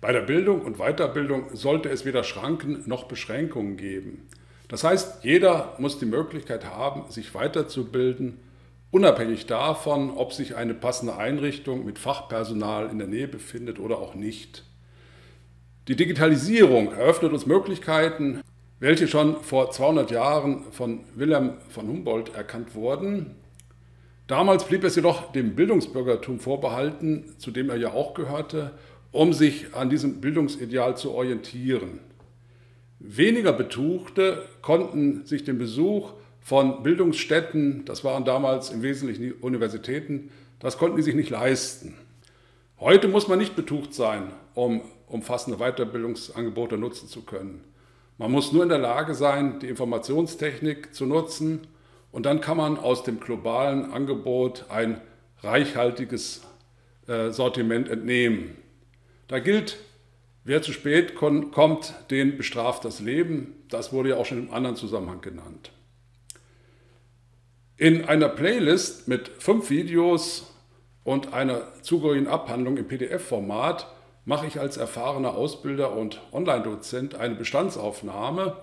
Bei der Bildung und Weiterbildung sollte es weder Schranken noch Beschränkungen geben. Das heißt, jeder muss die Möglichkeit haben, sich weiterzubilden, unabhängig davon, ob sich eine passende Einrichtung mit Fachpersonal in der Nähe befindet oder auch nicht. Die Digitalisierung eröffnet uns Möglichkeiten, welche schon vor 200 Jahren von Wilhelm von Humboldt erkannt wurden. Damals blieb es jedoch dem Bildungsbürgertum vorbehalten, zu dem er ja auch gehörte, um sich an diesem Bildungsideal zu orientieren. Weniger Betuchte konnten sich den Besuch von Bildungsstätten, das waren damals im Wesentlichen Universitäten, das konnten die sich nicht leisten. Heute muss man nicht betucht sein, um umfassende Weiterbildungsangebote nutzen zu können. Man muss nur in der Lage sein, die Informationstechnik zu nutzen und dann kann man aus dem globalen Angebot ein reichhaltiges äh, Sortiment entnehmen. Da gilt, wer zu spät kommt, den bestraft das Leben. Das wurde ja auch schon im anderen Zusammenhang genannt. In einer Playlist mit fünf Videos und einer zugehörigen Abhandlung im PDF-Format mache ich als erfahrener Ausbilder und Online-Dozent eine Bestandsaufnahme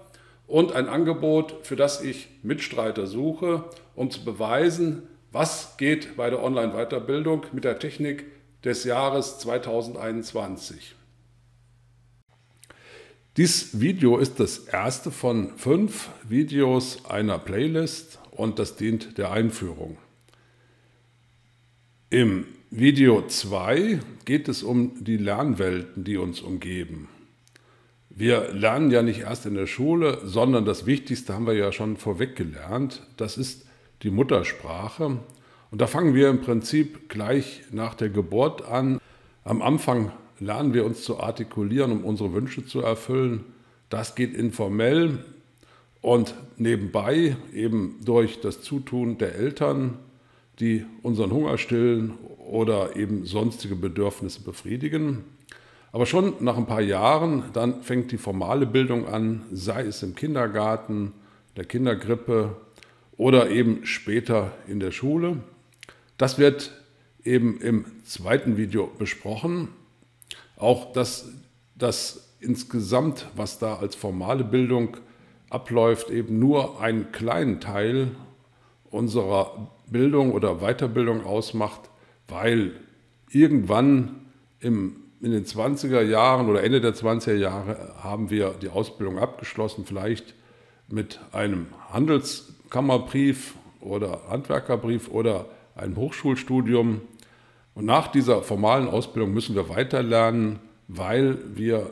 und ein Angebot, für das ich Mitstreiter suche, um zu beweisen, was geht bei der Online-Weiterbildung mit der Technik des Jahres 2021. Dies Video ist das erste von fünf Videos einer Playlist und das dient der Einführung. Im Video 2 geht es um die Lernwelten, die uns umgeben. Wir lernen ja nicht erst in der Schule, sondern das Wichtigste haben wir ja schon vorweg gelernt. Das ist die Muttersprache. Und da fangen wir im Prinzip gleich nach der Geburt an. Am Anfang lernen wir uns zu artikulieren, um unsere Wünsche zu erfüllen. Das geht informell und nebenbei eben durch das Zutun der Eltern, die unseren Hunger stillen oder eben sonstige Bedürfnisse befriedigen. Aber schon nach ein paar Jahren, dann fängt die formale Bildung an, sei es im Kindergarten, der Kindergrippe oder eben später in der Schule. Das wird eben im zweiten Video besprochen. Auch dass das insgesamt, was da als formale Bildung abläuft, eben nur einen kleinen Teil unserer Bildung oder Weiterbildung ausmacht, weil irgendwann im, in den 20er Jahren oder Ende der 20er Jahre haben wir die Ausbildung abgeschlossen, vielleicht mit einem Handelskammerbrief oder Handwerkerbrief oder ein Hochschulstudium. Und nach dieser formalen Ausbildung müssen wir weiterlernen, weil wir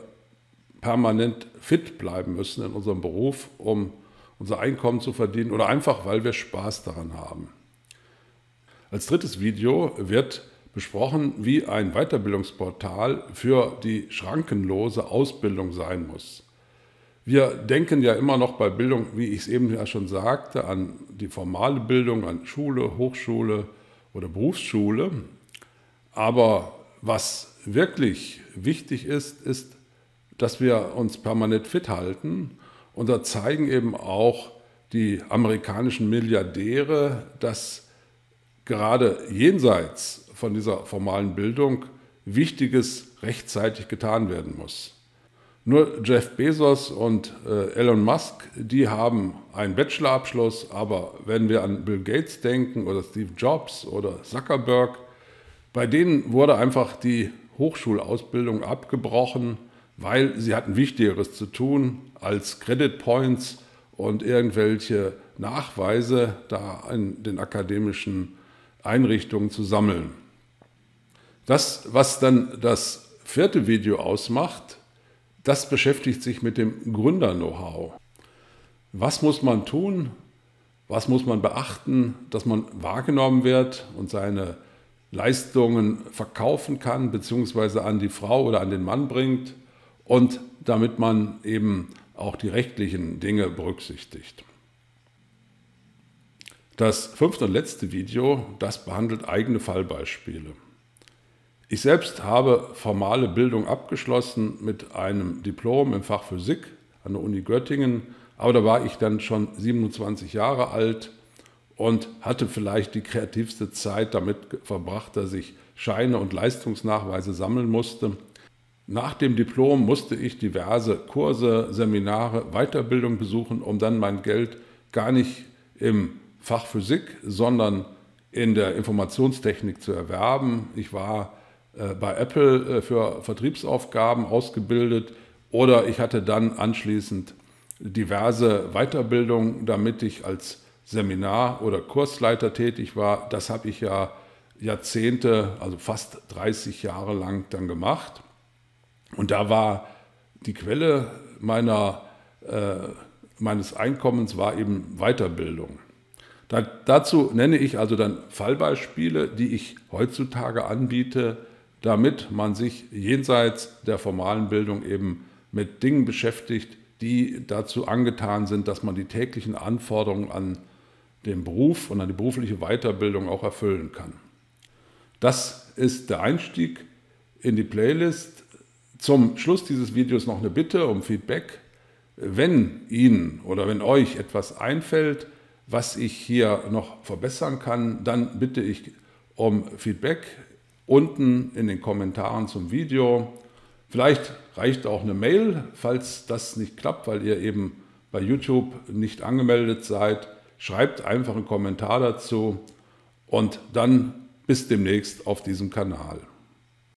permanent fit bleiben müssen in unserem Beruf, um unser Einkommen zu verdienen oder einfach, weil wir Spaß daran haben. Als drittes Video wird besprochen, wie ein Weiterbildungsportal für die schrankenlose Ausbildung sein muss. Wir denken ja immer noch bei Bildung, wie ich es eben ja schon sagte, an die formale Bildung, an Schule, Hochschule oder Berufsschule. Aber was wirklich wichtig ist, ist, dass wir uns permanent fit halten. Und da zeigen eben auch die amerikanischen Milliardäre, dass gerade jenseits von dieser formalen Bildung Wichtiges rechtzeitig getan werden muss. Nur Jeff Bezos und äh, Elon Musk, die haben einen Bachelorabschluss, aber wenn wir an Bill Gates denken oder Steve Jobs oder Zuckerberg, bei denen wurde einfach die Hochschulausbildung abgebrochen, weil sie hatten Wichtigeres zu tun als Credit Points und irgendwelche Nachweise da in den akademischen Einrichtungen zu sammeln. Das, was dann das vierte Video ausmacht, das beschäftigt sich mit dem Gründer-Know-how. Was muss man tun? Was muss man beachten, dass man wahrgenommen wird und seine Leistungen verkaufen kann, beziehungsweise an die Frau oder an den Mann bringt und damit man eben auch die rechtlichen Dinge berücksichtigt. Das fünfte und letzte Video, das behandelt eigene Fallbeispiele. Ich selbst habe formale Bildung abgeschlossen mit einem Diplom im Fach Physik an der Uni Göttingen, aber da war ich dann schon 27 Jahre alt und hatte vielleicht die kreativste Zeit damit verbracht, dass ich Scheine und Leistungsnachweise sammeln musste. Nach dem Diplom musste ich diverse Kurse, Seminare, Weiterbildung besuchen, um dann mein Geld gar nicht im Fach Physik, sondern in der Informationstechnik zu erwerben. Ich war bei Apple äh, für Vertriebsaufgaben ausgebildet oder ich hatte dann anschließend diverse Weiterbildungen, damit ich als Seminar- oder Kursleiter tätig war. Das habe ich ja Jahrzehnte, also fast 30 Jahre lang dann gemacht. Und da war die Quelle meiner, äh, meines Einkommens war eben Weiterbildung. Da, dazu nenne ich also dann Fallbeispiele, die ich heutzutage anbiete, damit man sich jenseits der formalen Bildung eben mit Dingen beschäftigt, die dazu angetan sind, dass man die täglichen Anforderungen an den Beruf und an die berufliche Weiterbildung auch erfüllen kann. Das ist der Einstieg in die Playlist. Zum Schluss dieses Videos noch eine Bitte um Feedback. Wenn Ihnen oder wenn euch etwas einfällt, was ich hier noch verbessern kann, dann bitte ich um Feedback unten in den Kommentaren zum Video. Vielleicht reicht auch eine Mail, falls das nicht klappt, weil ihr eben bei YouTube nicht angemeldet seid. Schreibt einfach einen Kommentar dazu und dann bis demnächst auf diesem Kanal.